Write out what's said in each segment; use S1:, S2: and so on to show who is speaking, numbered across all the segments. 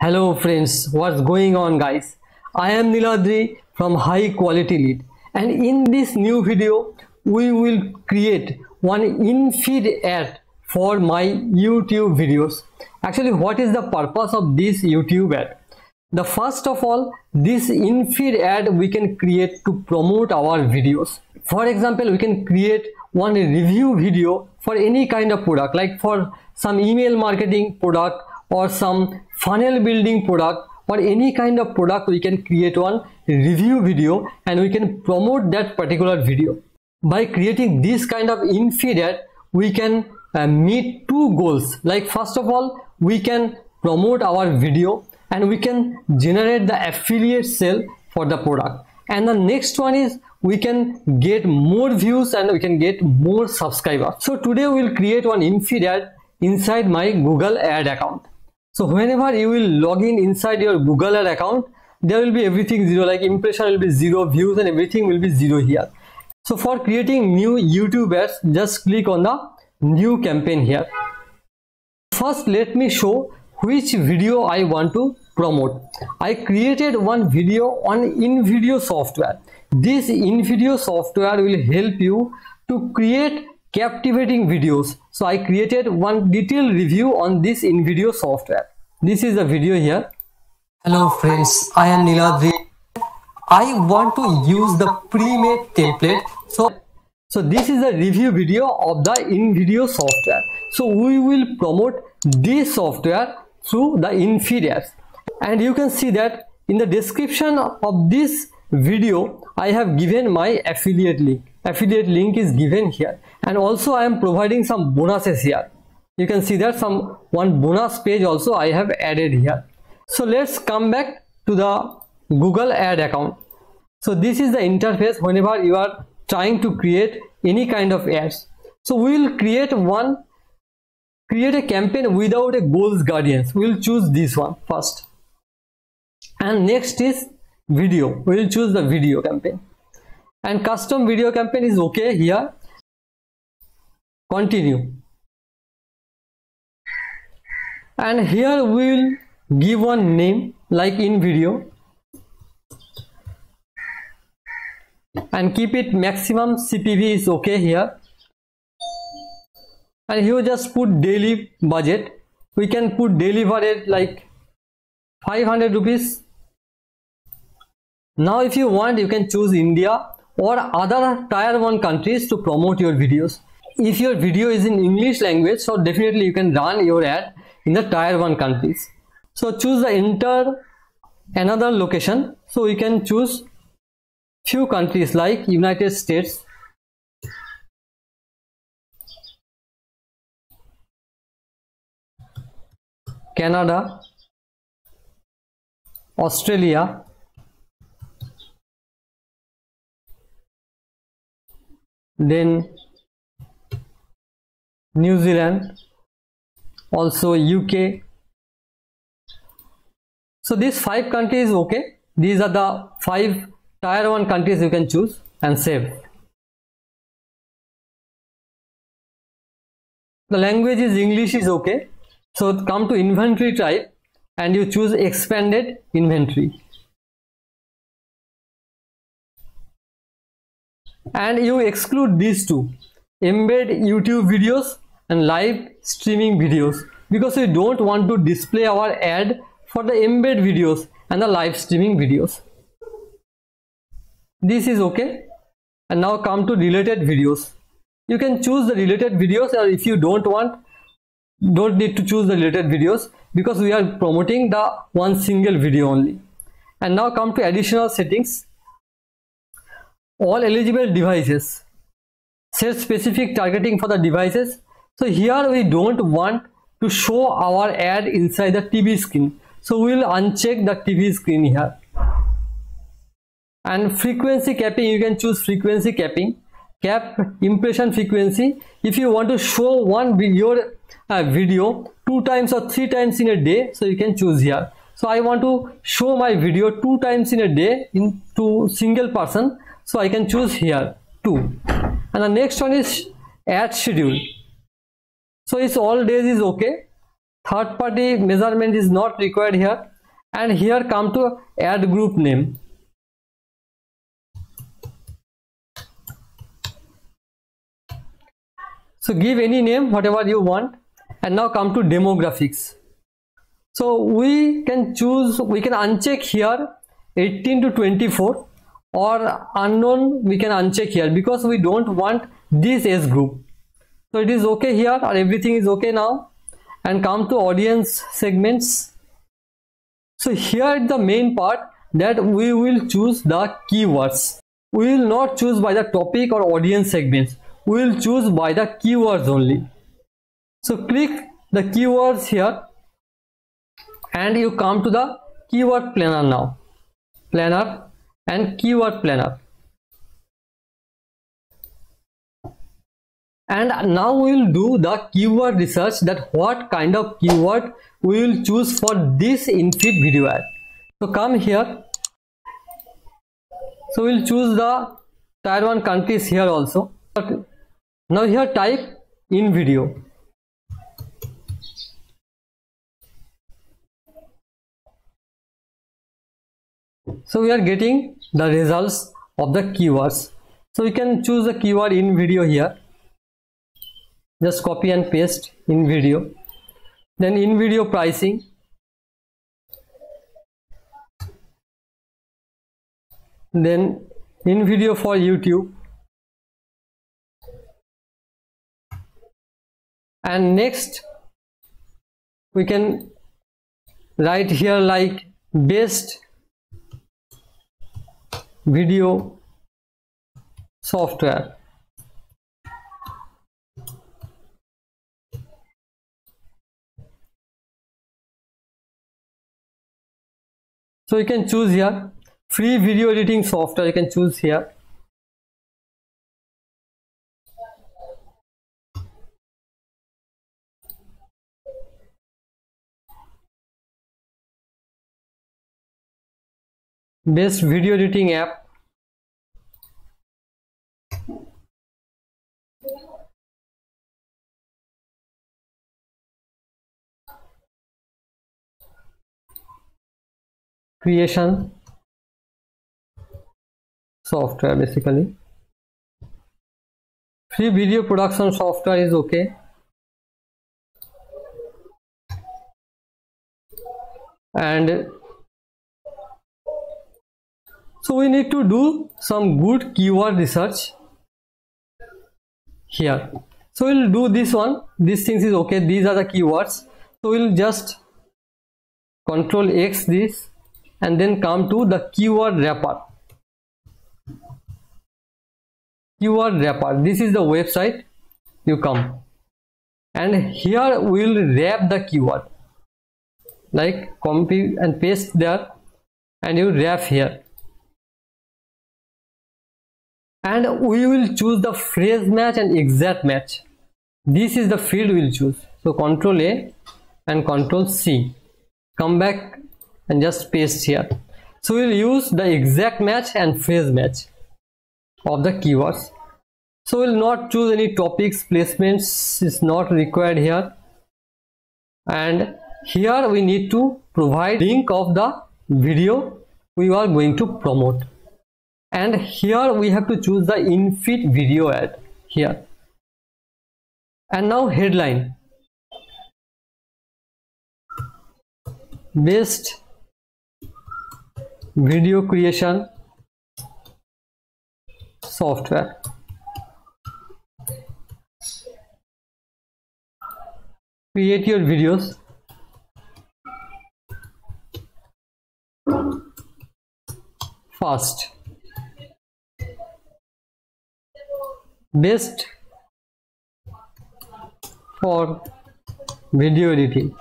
S1: Hello friends, what's going on guys? I am Niladri from High Quality Lead and in this new video we will create one in-feed ad for my YouTube videos. Actually what is the purpose of this YouTube ad? The first of all this in-feed ad we can create to promote our videos. For example we can create one review video for any kind of product like for some email marketing product or some funnel building product or any kind of product we can create one review video and we can promote that particular video. By creating this kind of in-feed ad we can uh, meet two goals. Like first of all we can promote our video and we can generate the affiliate sale for the product. And the next one is we can get more views and we can get more subscribers. So today we'll create one in-feed ad inside my google ad account so whenever you will log in inside your google ad account there will be everything zero. Like impression will be zero views and everything will be zero here. So for creating new youtube ads just click on the new campaign here. First let me show which video i want to promote. I created one video on InVideo software. This InVideo software will help you to create captivating videos. So i created one detailed review on this InVideo software. This is the video here. Hello friends. I am niladri i want to use the pre-made template. So so this is a review video of the InVideo software. So we will promote this software through the InFeed ads and you can see that in the description of this video I have given my affiliate link. Affiliate link is given here and also I am providing some bonuses here. You can see that some one bonus page also I have added here. So let's come back to the Google ad account. So this is the interface whenever you are trying to create any kind of ads. So we will create one create a campaign without a goals guardians. We'll choose this one first. And next is video. We'll choose the video campaign. And custom video campaign is okay here continue. And here we'll give one name like InVideo. And keep it maximum cpv is okay here. And here just put daily budget. We can put daily budget like 500 rupees. Now if you want you can choose india or other tier 1 countries to promote your videos if your video is in english language so definitely you can run your ad in the tier 1 countries. So choose the enter another location. So you can choose few countries like united states. Canada. Australia. Then New Zealand also UK so these five countries okay these are the five tier 1 countries you can choose and save. The language is English is okay. So come to inventory type and you choose expanded inventory. And you exclude these two. Embed youtube videos and live streaming videos because we don't want to display our ad for the embed videos and the live streaming videos. This is okay. And now come to related videos. You can choose the related videos or if you don't want don't need to choose the related videos because we are promoting the one single video only. And now come to additional settings. All eligible devices. Set specific targeting for the devices so here we don't want to show our ad inside the tv screen. So we will uncheck the tv screen here. And frequency capping you can choose frequency capping. Cap impression frequency. If you want to show one video uh, video two times or three times in a day so you can choose here. So i want to show my video two times in a day in to single person. So I can choose here 2 and the next one is ad schedule so it's all days is okay third party measurement is not required here. And here come to add group name. So give any name whatever you want. And now come to demographics. So we can choose we can uncheck here 18 to 24 or unknown we can uncheck here because we don't want this age group so it is okay here. Or everything is okay now. And come to audience segments. So here the main part that we will choose the keywords. We will not choose by the topic or audience segments. We will choose by the keywords only. So click the keywords here. And you come to the keyword planner now. Planner and keyword planner and now we will do the keyword research that what kind of keyword we will choose for this in-feed video ad. So come here. So we'll choose the tier 1 countries here also. Now here type InVideo. So we are getting the results of the keywords. So we can choose the keyword InVideo here just copy and paste InVideo. Then InVideo pricing. Then InVideo for youtube. And next we can write here like best video software so you can choose here. Free video editing software you can choose here. Best video editing app creation software basically. Free video production software is okay. And so we need to do some good keyword research here. So we'll do this one. These things is okay. These are the keywords. So we'll just control x this and then come to the keyword wrapper. Keyword wrapper. This is the website. You come. And here we will wrap the keyword. Like copy and paste there. And you wrap here. And we will choose the phrase match and exact match. This is the field we'll choose. So control a and control c. Come back and just paste here. So we'll use the exact match and phrase match of the keywords. So we'll not choose any topics. Placements is not required here. And here we need to provide link of the video we are going to promote. And here we have to choose the in-feed video ad here. And now headline. Best video creation software create your videos fast best for video editing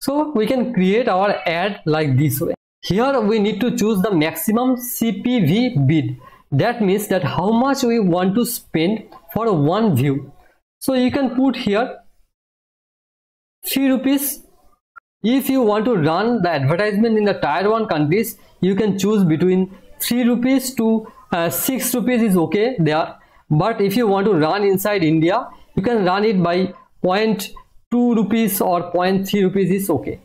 S1: So we can create our ad like this way. Here we need to choose the maximum CPV bid. That means that how much we want to spend for one view. So you can put here 3 rupees. If you want to run the advertisement in the tier 1 countries, you can choose between 3 rupees to uh, 6 rupees is okay there. but if you want to run inside India you can run it by 0.2 rupees or 0.3 rupees is okay.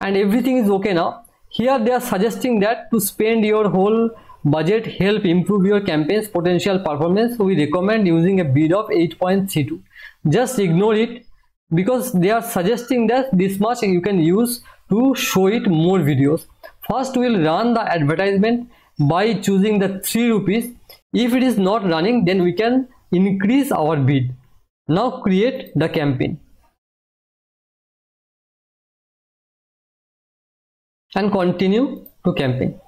S1: And everything is okay now. Here they are suggesting that to spend your whole budget help improve your campaign's potential performance so we recommend using a bid of 8.32 just ignore it because they are suggesting that this much you can use to show it more videos. First we'll run the advertisement by choosing the 3 rupees. If it is not running then we can increase our bid. Now create the campaign and continue to campaign.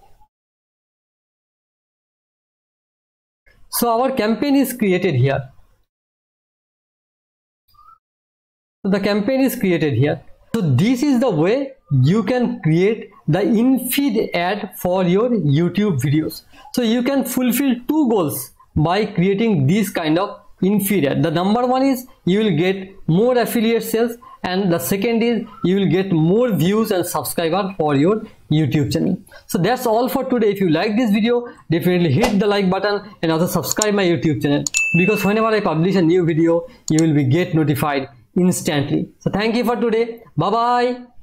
S1: So our campaign is created here. So the campaign is created here. So this is the way you can create the in-feed ad for your youtube videos. So you can fulfill two goals by creating this kind of in-feed ad. The number one is you will get more affiliate sales and the second is you will get more views and subscribers for your youtube channel. So that's all for today. If you like this video definitely hit the like button and also subscribe my youtube channel. Because whenever i publish a new video you will be get notified instantly. So thank you for today. Bye bye